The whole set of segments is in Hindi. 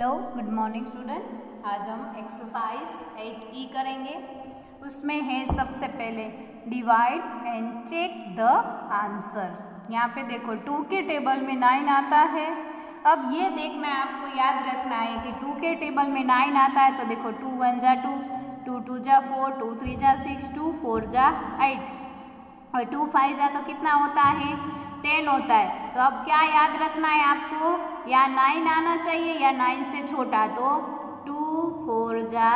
हेलो गुड मॉर्निंग स्टूडेंट आज हम एक्सरसाइज एट ई करेंगे। उसमें है सबसे पहले divide and check the answer यहाँ पे देखो टू के टेबल में नाइन आता है। अब ये देखना है, आपको याद रखना है कि टू के टेबल में नाइन आता है तो देखो टू वन जा टू टू टू जा फोर टू थ्री जा सिक्स टू फोर जा एट और टू फाइव जा तो कितना होता है? टेन होता है। तो अब क्या याद रखना है आपको? या नाइन आना चाहिए या नाइन से छोटा। तो टू फोर जा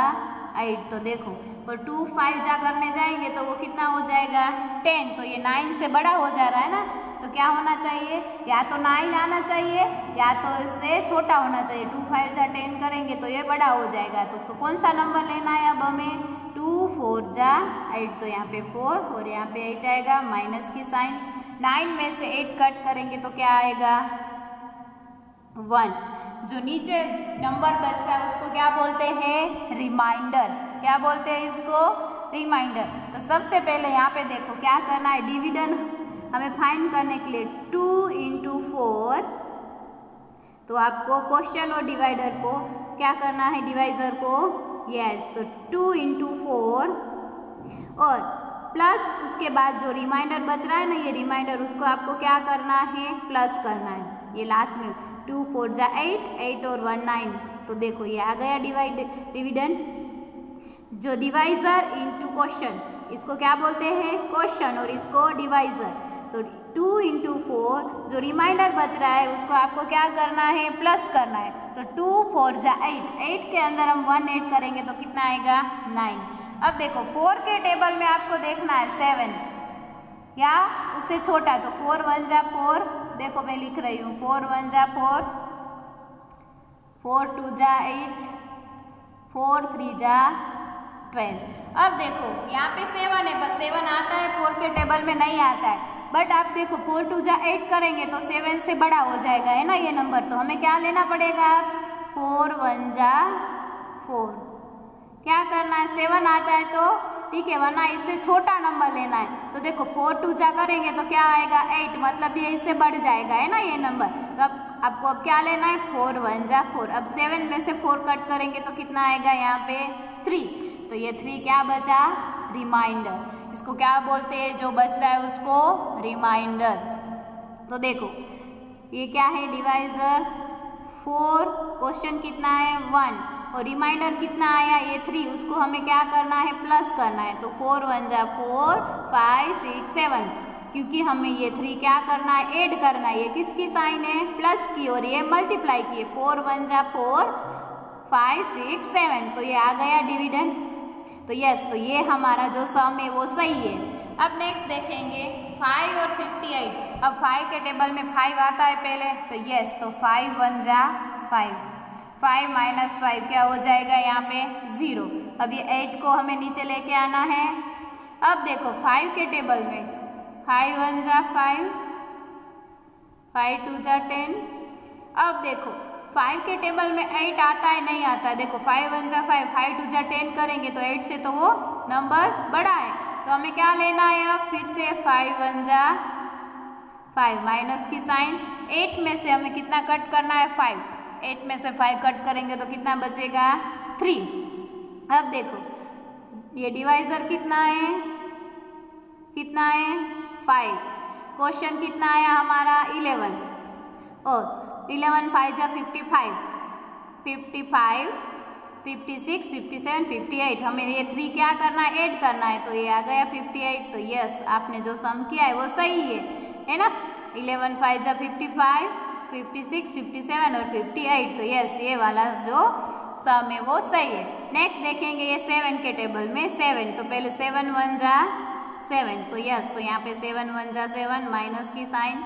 एट तो देखो और टू फाइव जा करने जाएँगे तो वो कितना हो जाएगा? टेन तो ये नाइन से बड़ा हो जा रहा है ना? तो क्या होना चाहिए? या तो नाइन आना चाहिए या तो इससे छोटा होना चाहिए। टू फाइव जा टेन करेंगे तो ये बड़ा हो जाएगा। तो, तो कौन सा नंबर लेना है अब हमें? टू फोर जा एट तो यहाँ पे फोर और यहाँ पे एट आएगा। माइनस की साइन नाइन में से एट कट करेंगे तो क्या आएगा? वन जो नीचे नंबर बचता है उसको क्या बोलते हैं? रिमाइंडर क्या बोलते हैं इसको? रिमाइंडर तो सबसे पहले यहाँ पे देखो क्या करना है? डिविडन हमें फाइंड करने के लिए टू इंटू फोर तो आपको क्वेश्चन और डिवाइडर को क्या करना है? डिवाइजर को? यस yes, तो टू इंटू फोर और प्लस उसके बाद जो रिमाइंडर बच रहा है ना, ये रिमाइंडर उसको आपको क्या करना है? प्लस करना है। ये लास्ट में टू फोर जा एट एट और वन नाइन तो देखो, ये आ गया डिवाइड डिविडेंड जो डिवाइजर इनटू क्वेश्चन इसको क्या बोलते हैं? क्वेश्चन और इसको डिवाइजर तो टू इंटू फोर जो रिमाइंडर बच रहा है, उसको आपको क्या करना है? प्लस करना है। तो टू फोर जा एट एट के अंदर हम वन एट करेंगे तो कितना आएगा? नाइन अब देखो फोर के टेबल में आपको देखना है सेवन या उससे छोटा तो फोर वन जा फोर देखो मैं लिख रही हूँ फोर वन जा फोर फोर टू जा एट फोर थ्री जा ट्वेल्व अब देखो, यहाँ पे सेवन है, बस सेवन आता है फोर के टेबल में नहीं आता है. बट आप देखो फोर टू जा एट करेंगे तो सेवन से बड़ा हो जाएगा, है ना ये नंबर तो हमें क्या लेना पड़ेगा? फोर वन जा फोर क्या करना है? सेवन आता है तो ठीक है, वरना इससे छोटा नंबर लेना है। तो देखो फोर टू जा करेंगे तो क्या आएगा? एट मतलब ये इससे बढ़ जाएगा, है ना ये नंबर तो अब, आपको अब क्या लेना है? फोर वन जा फोर अब सेवन में से फोर कट करेंगे तो कितना आएगा यहाँ पे? थ्री तो ये थ्री क्या बचा? रिमाइंडर इसको क्या बोलते हैं? जो बच रहा है उसको रिमाइंडर तो देखो, ये क्या है? डिवाइजर फोर क्वेश्चन कितना है? वन और रिमाइंडर कितना आया? ये थ्री उसको हमें क्या करना है? प्लस करना है। तो फोर वन जा फोर फाइव सिक्स सेवन क्योंकि हमें ये थ्री क्या करना है? ऐड करना है। ये किसकी साइन है? प्लस की और ये मल्टीप्लाई की है। फोर वन जा फोर फाइव सिक्स सेवन तो ये आ गया डिविडेंड तो यस तो ये हमारा जो सम है वो सही है। अब नेक्स्ट देखेंगे। फाइव और फिफ्टी एट अब फाइव के टेबल में फाइव आता है पहले। तो यस तो फाइव वन जा फाइव फाइव माइनस फाइव क्या हो जाएगा यहाँ पे ज़ीरो अब ये एट को हमें नीचे लेके आना है। अब देखो फाइव के टेबल में फाइव वन जा फाइव फाइव टू जा टेन अब देखो फाइव के टेबल में एट आता है, नहीं आता? है देखो फाइव वन जा फाइव फाइव टू जा टेन करेंगे तो एट से तो वो नंबर बड़ा है। तो हमें क्या लेना है अब? फिर से फाइव वन जा फाइव माइनस की साइन एट में से हमें कितना कट करना है? फाइव एट में से फाइव कट करेंगे तो कितना बचेगा? थ्री अब देखो, ये डिवाइजर कितना है? कितना है? फाइव क्वेश्चन कितना आया हमारा? इलेवन और इलेवन फाइव जा fifty five fifty five fifty six fifty seven fifty eight हमें ये थ्री क्या करना है? ऐड करना है। तो ये आ गया फिफ्टी एट तो यस आपने जो सम किया है वो सही है। है ना इलेवन फाइव जा fifty five fifty six fifty seven और फिफ्टी एट तो यस ये वाला जो सम है वो सही है। नेक्स्ट देखेंगे ये सेवन के टेबल में सेवन तो पहले सेवन वन जा सेवन तो यस तो यहाँ पे सेवन वन जा सेवन माइनस की साइन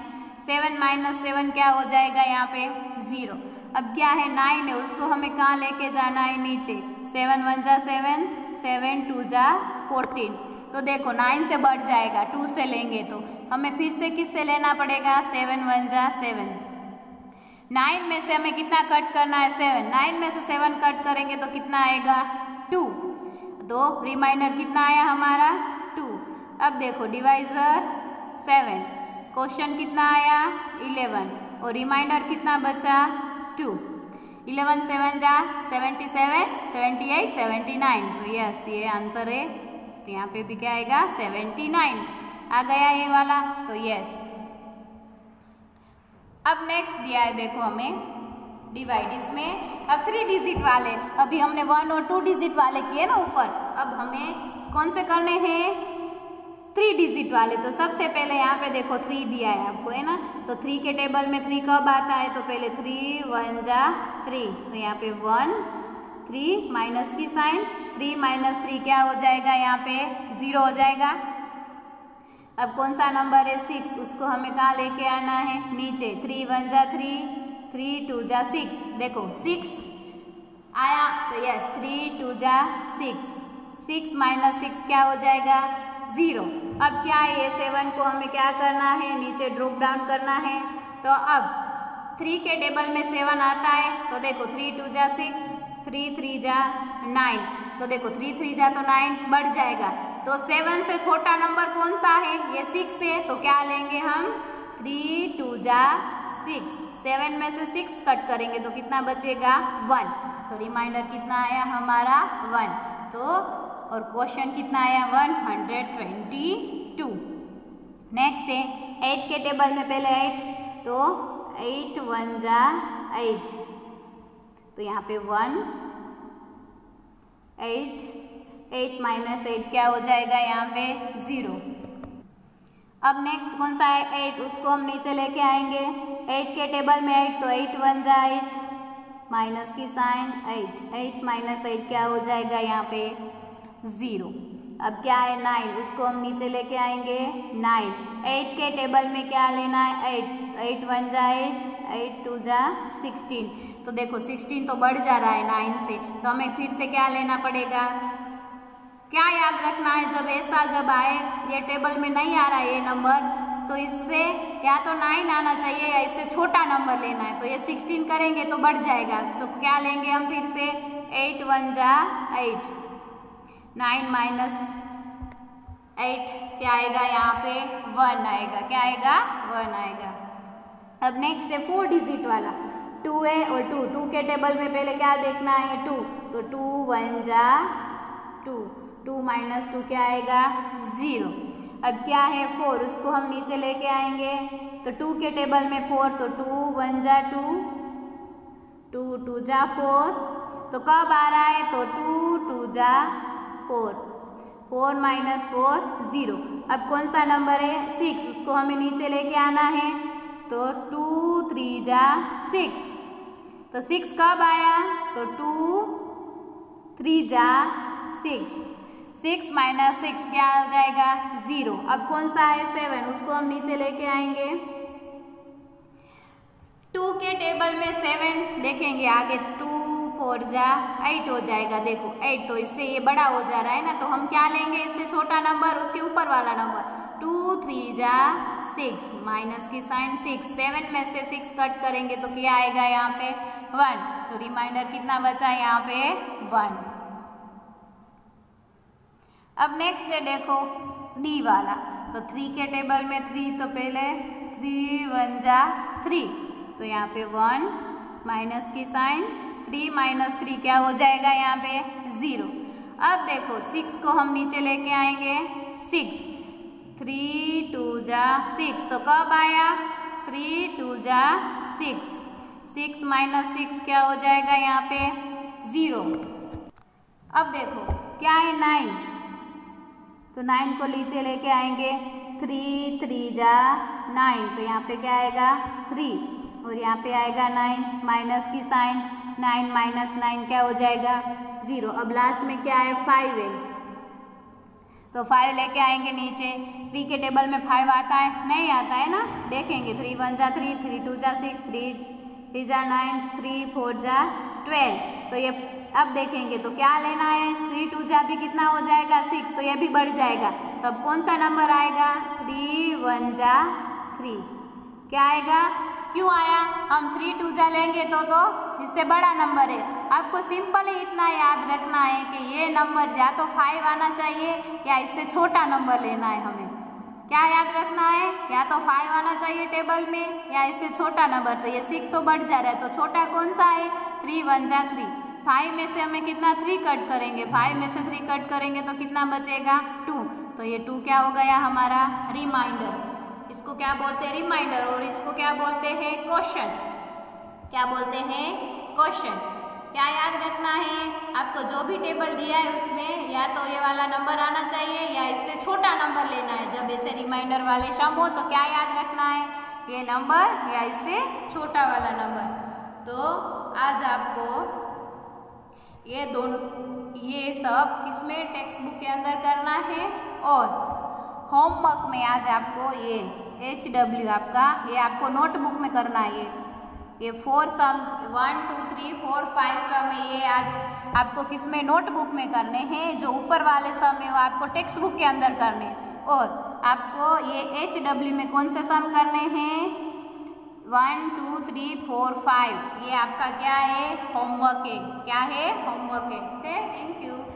सेवन माइनस सेवन क्या हो जाएगा यहाँ पे? ज़ीरो अब क्या है? नाइन है, उसको हमें कहाँ लेके जाना है? नीचे। सेवन वन जा सेवन सेवन टू जा फोर्टीन तो देखो नाइन से बढ़ जाएगा टू से लेंगे तो। हमें फिर से किससे लेना पड़ेगा? सेवन वन जा सेवन नाइन में से हमें कितना कट करना है? सेवन नाइन में से सेवन कट करेंगे तो कितना आएगा? टू तो रिमाइंडर कितना आया हमारा? टू अब देखो डिवाइजर सेवन क्वेश्चन कितना आया? इलेवन और रिमाइंडर कितना बचा? टू इलेवन सेवन जा. Seventy seven seventy eight seventy nine तो यस ये आंसर है. तो यहाँ पे भी क्या आएगा? सेवेंटी नाइन आ गया ये वाला? तो यस अब नेक्स्ट दिया है देखो हमें डिवाइड इसमें। अब थ्री डिजिट वाले, अभी हमने वन और टू डिजिट वाले किए ना ऊपर, अब हमें कौन से करने हैं? थ्री डिजिट वाले। तो सबसे पहले यहाँ पे देखो थ्री दिया है आपको, है ना? तो थ्री के टेबल में थ्री कब आता है? तो पहले थ्री वन जा थ्री तो यहाँ पे वन थ्री माइनस की साइन थ्री माइनस थ्री क्या हो जाएगा यहाँ पे? ज़ीरो हो जाएगा। अब कौन सा नंबर है सिक्स? उसको हमें कहाँ लेके आना है? नीचे। थ्री वन जा थ्री थ्री टू जा सिक्स देखो सिक्स आया तो यस थ्री टू जा सिक्स सिक्स माइनस सिक्स क्या हो जाएगा? ज़ीरो अब क्या है ये सेवन को हमें क्या करना है? नीचे ड्रॉप डाउन करना है। तो अब थ्री के टेबल में सेवन आता है। तो देखो थ्री टू जा सिक्स थ्री थ्री जा नाइन तो देखो थ्री थ्री जा तो नाइन बढ़ जाएगा। तो सेवन से छोटा नंबर कौन सा है? ये सिक्स है तो क्या लेंगे हम? थ्री टू जा सिक्स सेवन में से सिक्स कट करेंगे तो कितना बचेगा? वन तो रिमाइंडर कितना आया हमारा? वन तो और क्वेश्चन कितना आया? One hundred twenty two next है एट के टेबल में पहले एट तो एट वन जा एट तो यहाँ पे one eight eight minus eight क्या हो जाएगा यहाँ पे ज़ीरो। अब नेक्स्ट कौन सा है एट? उसको हम नीचे लेके आएँगे। एट के टेबल में एट तो एट वन जा एट। माइनस की sign eight. Eight minus eight क्या हो जाएगा यहाँ पे? ज़ीरो। अब क्या है? नाइन। उसको हम नीचे लेके आएँगे। नाइन। एट के टेबल में क्या लेना है? एट। एट वन जा एट। एट टू जा सिक्सटीन। तो देखो, सिक्सटीन तो बढ़ जा रहा है नाइन से। तो हमें फिर से क्या लेना पड़ेगा? क्या याद रखना है जब ऐसा जब आए, ये टेबल में नहीं आ रहा है ये नंबर तो इससे या तो नाइन आना चाहिए या इससे छोटा नंबर लेना है। तो ये सिक्सटीन करेंगे तो बढ़ जाएगा। तो क्या लेंगे हम फिर से? एट वन जा एट नाइन माइनस एट क्या आएगा? यहाँ पे वन आएगा। क्या आएगा? वन आएगा। अब नेक्स्ट है फोर डिजिट वाला। टू है और टू टू के टेबल में पहले क्या देखना है? टू तो टू वन जा टू टू माइनस टू क्या आएगा? ज़ीरो। अब क्या है फोर? उसको हम नीचे लेके आएँगे। तो टू के टेबल में फोर तो टू वन जा टू टू टू जा फोर। तो कब आ रहा है? तो टू टू जा four. Four minus four, zero. अब कौन सा नंबर है? सिक्स। उसको हमें नीचे लेके आना है। तो टू, थ्री जा सिक्स। तो सिक्स कब आया? तो टू, थ्री जा सिक्स। सिक्स माइनस सिक्स क्या हो जाएगा? ज़ीरो। अब कौन सा है? सेवन। उसको हम नीचे लेके आएँगे। टू के टेबल में सेवन देखेंगे आगे। टू, फोर जा, एट हो जाएगा। देखो, एट तो इससे ये बड़ा हो जा रहा है ना तो हम क्या लेंगे इससे छोटा नंबर? उसके ऊपर वाला नंबर। टू, थ्री जा, सिक्स। माइनस की साइन सिक्स। सेवन में से सिक्स कट करेंगे तो क्या आएगा यहाँ पे? वन। तो रिमाइंडर कितना बचा है यहाँ पे? वन। अब नेक्स्ट है देखो डी वाला। तो थ्री के टेबल में थ्री तो पहले थ्री वन जा थ्री तो यहाँ पे वन माइनस की साइन थ्री माइनस थ्री क्या हो जाएगा यहाँ पे? ज़ीरो अब देखो सिक्स को हम नीचे लेके आएँगे। सिक्स थ्री टू जा सिक्स तो कब आया? थ्री टू जा सिक्स सिक्स माइनस सिक्स क्या हो जाएगा यहाँ पे? ज़ीरो अब देखो, क्या है नाइन तो नाइन को नीचे लेके आएँगे। थ्री थ्री जा नाइन तो यहाँ पे क्या आएगा? थ्री और यहाँ पे आएगा नाइन माइनस की साइन नाइन माइनस नाइन क्या हो जाएगा? ज़ीरो अब लास्ट में क्या है? फाइव है। तो फाइव लेके आएँगे नीचे। थ्री के टेबल में फाइव आता है? नहीं आता है ना? देखेंगे। थ्री वन जा थ्री थ्री टू जा सिक्स थ्री थ्री जा नाइन थ्री फोर जा ट्वेल्व तो ये अब देखेंगे तो क्या लेना है? थ्री टू जा भी कितना हो जाएगा? सिक्स तो ये भी बढ़ जाएगा। तो अब कौन सा नंबर आएगा? थ्री वन जा थ्री क्या आएगा? क्यों आया? हम थ्री टू जा लेंगे तो तो इससे बड़ा नंबर है। आपको सिंपल ही इतना याद रखना है कि ये नंबर या तो फाइव आना चाहिए या इससे छोटा नंबर लेना है हमें। क्या याद रखना है? या तो फाइव आना चाहिए टेबल में या इससे छोटा नंबर तो ये सिक्स तो बढ़ जा रहा है। तो छोटा कौन सा है? थ्री वन जा थ्री फाइव में से हमें कितना थ्री कट करेंगे? फाइव में से थ्री कट करेंगे तो कितना बचेगा? टू तो ये टू क्या हो गया हमारा? रिमाइंडर इसको क्या बोलते हैं? रिमाइंडर और इसको क्या बोलते हैं? क्वेश्चन क्या बोलते हैं? क्वेश्चन क्या याद रखना है? आपको जो भी टेबल दिया है उसमें या तो ये वाला नंबर आना चाहिए या इससे छोटा नंबर लेना है। जब ऐसे रिमाइंडर वाले शम हो तो क्या याद रखना है? ये नंबर या इससे छोटा वाला नंबर तो आज आपको ये दोनों, ये सब किसमें टेक्स्ट बुक के अंदर करना है? और होमवर्क में आज आपको ये एच डब्ल्यू आपका, ये आपको नोटबुक में करना है ये। ये four sum one two three four five sum ये आज आपको किसमें नोटबुक में करने हैं? जो ऊपर वाले सम है वो आपको टेक्स्ट बुक के अंदर करने। और आपको ये एच डब्ल्यू में कौन से सम करने हैं? One, two, three, four, five. ये आपका क्या है? होमवर्क है। क्या है? होमवर्क है। Thank you